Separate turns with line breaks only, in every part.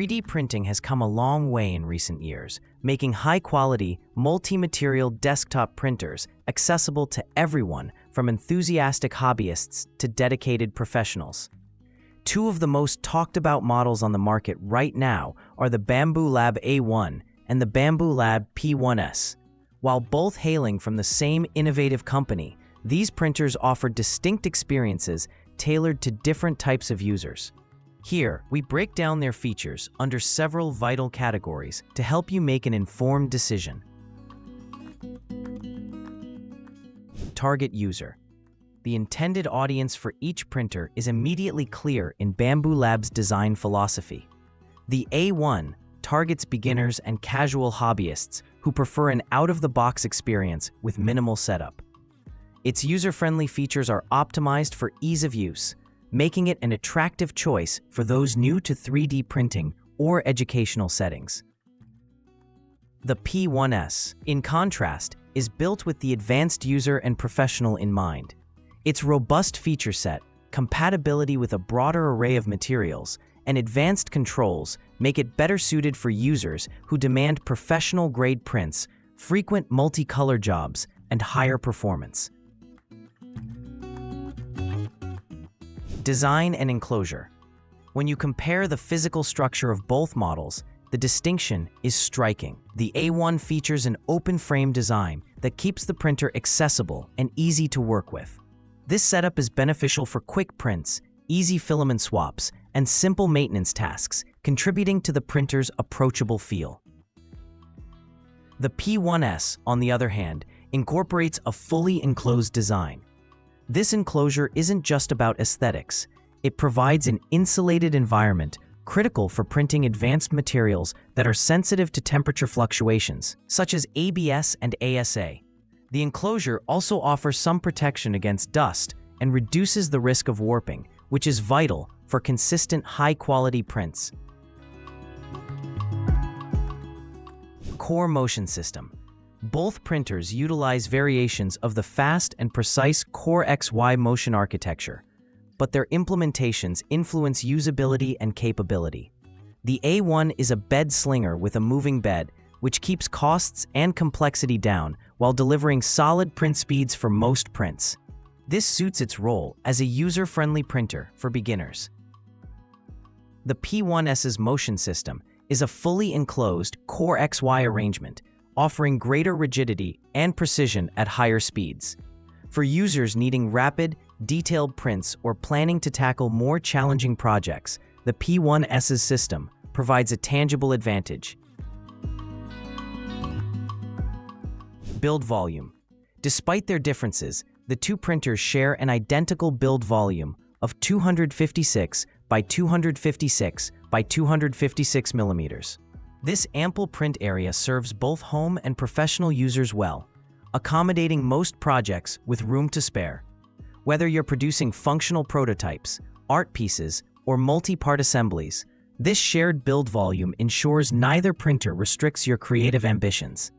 3D printing has come a long way in recent years, making high-quality, multi-material desktop printers accessible to everyone from enthusiastic hobbyists to dedicated professionals. Two of the most talked about models on the market right now are the Bambu Lab A1 and the Bambu Lab P1S. While both hailing from the same innovative company, these printers offer distinct experiences tailored to different types of users. Here, we break down their features under several vital categories to help you make an informed decision. Target user. The intended audience for each printer is immediately clear in Bambu Lab's design philosophy. The A1 targets beginners and casual hobbyists who prefer an out-of-the-box experience with minimal setup. Its user-friendly features are optimized for ease of use, making it an attractive choice for those new to 3D printing or educational settings. The P1S, in contrast, is built with the advanced user and professional in mind. Its robust feature set, compatibility with a broader array of materials, and advanced controls make it better suited for users who demand professional-grade prints, frequent multicolor jobs, and higher performance. Design and enclosure. When you compare the physical structure of both models, the distinction is striking. The A1 features an open frame design that keeps the printer accessible and easy to work with. This setup is beneficial for quick prints, easy filament swaps, and simple maintenance tasks, contributing to the printer's approachable feel. The P1S, on the other hand, incorporates a fully enclosed design. This enclosure isn't just about aesthetics. It provides an insulated environment critical for printing advanced materials that are sensitive to temperature fluctuations, such as ABS and ASA. The enclosure also offers some protection against dust and reduces the risk of warping, which is vital for consistent high-quality prints. Core Motion System Both printers utilize variations of the fast and precise Core XY motion architecture, but their implementations influence usability and capability. The A1 is a bed slinger with a moving bed, which keeps costs and complexity down while delivering solid print speeds for most prints. This suits its role as a user-friendly printer for beginners. The P1S's motion system is a fully enclosed Core XY arrangement, offering greater rigidity and precision at higher speeds. For users needing rapid, detailed prints or planning to tackle more challenging projects, the P1S's system provides a tangible advantage. Build volume. Despite their differences, the two printers share an identical build volume of 256 by 256 by 256 millimeters. This ample print area serves both home and professional users well, accommodating most projects with room to spare. Whether you're producing functional prototypes, art pieces, or multi-part assemblies, this shared build volume ensures neither printer restricts your creative ambitions.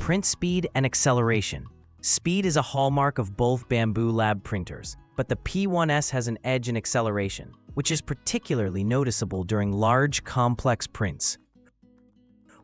Print speed and acceleration. Speed is a hallmark of both Bambu Lab printers, but the P1S has an edge in acceleration, which is particularly noticeable during large, complex prints.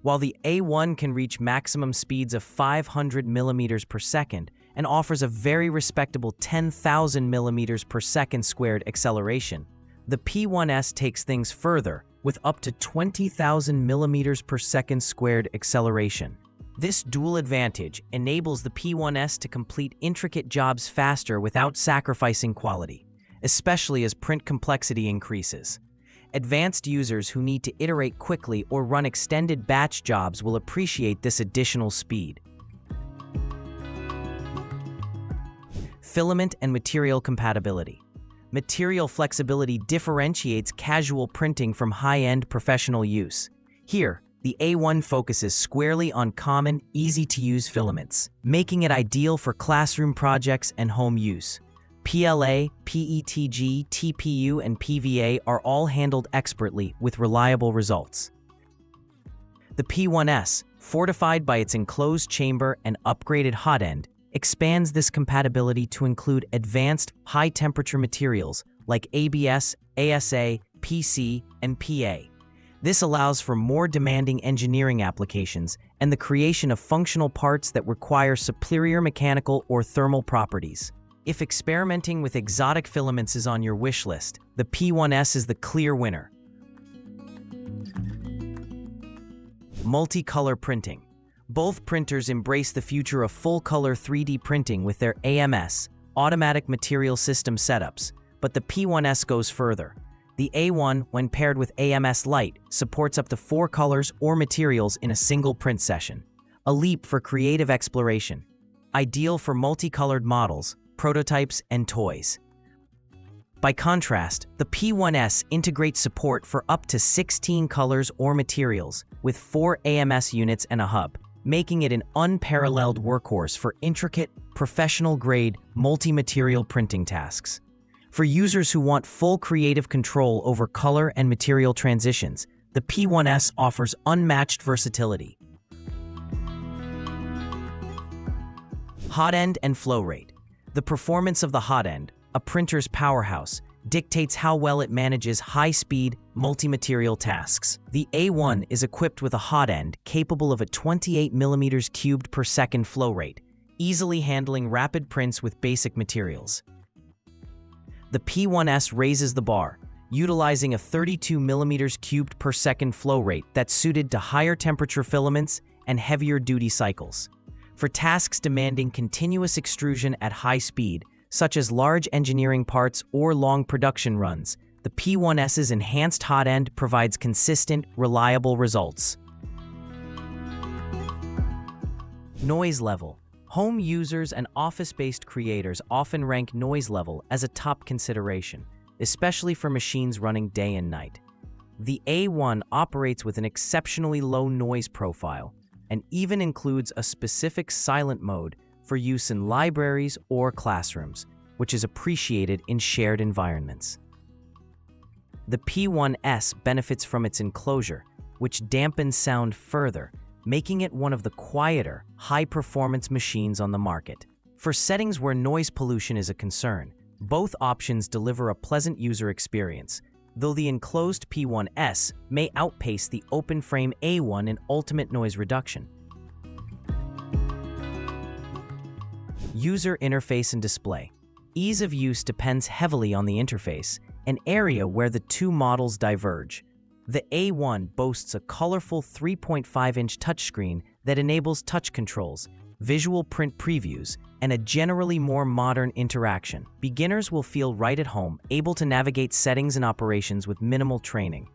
While the A1 can reach maximum speeds of 500 millimeters per second and offers a very respectable 10,000 millimeters per second squared acceleration, the P1S takes things further with up to 20,000 millimeters per second squared acceleration. This dual advantage enables the P1S to complete intricate jobs faster without sacrificing quality, especially as print complexity increases. Advanced users who need to iterate quickly or run extended batch jobs will appreciate this additional speed. Filament and material compatibility. Material flexibility differentiates casual printing from high-end professional use. Here, the A1 focuses squarely on common, easy-to-use filaments, making it ideal for classroom projects and home use. PLA, PETG, TPU, and PVA are all handled expertly with reliable results. The P1S, fortified by its enclosed chamber and upgraded hot end, expands this compatibility to include advanced, high-temperature materials like ABS, ASA, PC, and PA. This allows for more demanding engineering applications and the creation of functional parts that require superior mechanical or thermal properties. If experimenting with exotic filaments is on your wish list, the P1S is the clear winner. Multicolor printing. Both printers embrace the future of full-color 3D printing with their AMS, Automatic Material System setups, but the P1S goes further. The A1, when paired with AMS Lite, supports up to four colors or materials in a single print session. A leap for creative exploration. Ideal for multicolored models, prototypes, and toys. By contrast, the P1S integrates support for up to 16 colors or materials, with four AMS units and a hub, making it an unparalleled workhorse for intricate, professional-grade, multi-material printing tasks. For users who want full creative control over color and material transitions, the P1S offers unmatched versatility. Hot end and flow rate. The performance of the hot end, a printer's powerhouse, dictates how well it manages high-speed, multi-material tasks. The A1 is equipped with a hot end capable of a 28 millimeters cubed per second flow rate, easily handling rapid prints with basic materials the P1S raises the bar, utilizing a 32 millimeters cubed per second flow rate that's suited to higher temperature filaments and heavier duty cycles. For tasks demanding continuous extrusion at high speed, such as large engineering parts or long production runs, the P1S's enhanced hot end provides consistent, reliable results. Noise level. Home users and office-based creators often rank noise level as a top consideration, especially for machines running day and night. The A1 operates with an exceptionally low noise profile and even includes a specific silent mode for use in libraries or classrooms, which is appreciated in shared environments. The P1S benefits from its enclosure, which dampens sound further making it one of the quieter, high-performance machines on the market. For settings where noise pollution is a concern, both options deliver a pleasant user experience, though the enclosed P1S may outpace the open-frame A1 in ultimate noise reduction. User interface and display. Ease of use depends heavily on the interface, an area where the two models diverge. The A1 boasts a colorful 3.5-inch touchscreen that enables touch controls, visual print previews, and a generally more modern interaction. Beginners will feel right at home, able to navigate settings and operations with minimal training.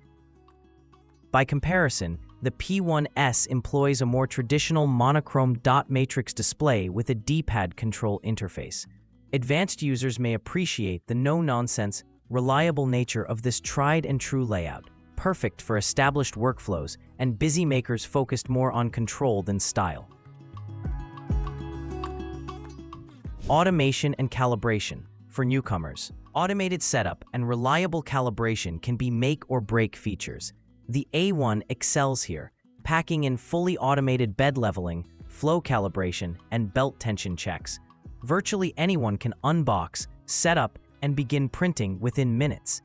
By comparison, the P1S employs a more traditional monochrome dot matrix display with a D-pad control interface. Advanced users may appreciate the no-nonsense, reliable nature of this tried and true layout perfect for established workflows and busy makers focused more on control than style. Automation and calibration for newcomers. Automated setup and reliable calibration can be make or break features. The A1 excels here, packing in fully automated bed leveling, flow calibration, and belt tension checks. Virtually anyone can unbox, set up, and begin printing within minutes.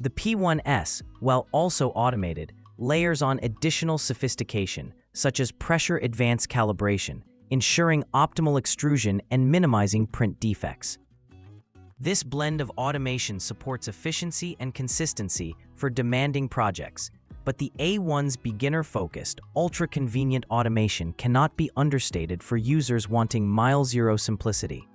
The P1S, while also automated, layers on additional sophistication, such as pressure advanced calibration, ensuring optimal extrusion and minimizing print defects. This blend of automation supports efficiency and consistency for demanding projects, but the A1's beginner-focused, ultra-convenient automation cannot be understated for users wanting mile-zero simplicity.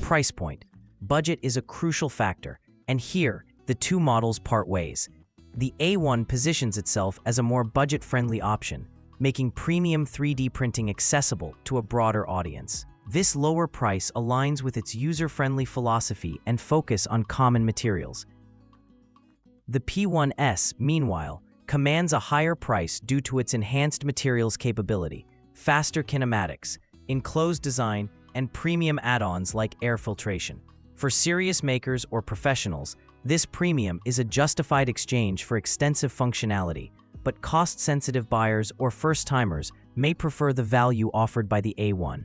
Price point budget is a crucial factor, and here, the two models part ways. The A1 positions itself as a more budget-friendly option, making premium 3D printing accessible to a broader audience. This lower price aligns with its user-friendly philosophy and focus on common materials. The P1S, meanwhile, commands a higher price due to its enhanced materials capability, faster kinematics, enclosed design, and premium add-ons like air filtration. For serious makers or professionals, this premium is a justified exchange for extensive functionality, but cost-sensitive buyers or first-timers may prefer the value offered by the A1.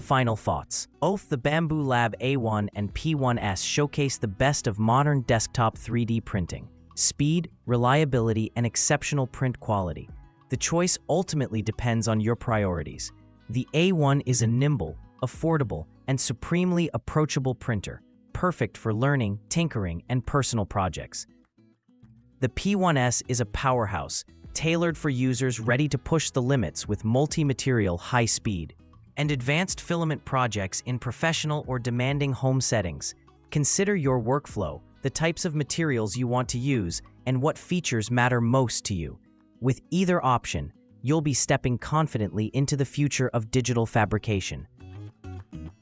Final thoughts. Both the Bambu Lab A1 and P1S showcase the best of modern desktop 3D printing. Speed, reliability, and exceptional print quality. The choice ultimately depends on your priorities. The A1 is a nimble, affordable, and supremely approachable printer, perfect for learning, tinkering, and personal projects. The P1S is a powerhouse, tailored for users ready to push the limits with multi-material high speed and advanced filament projects in professional or demanding home settings. Consider your workflow, the types of materials you want to use, and what features matter most to you. With either option, you'll be stepping confidently into the future of digital fabrication. Thank you.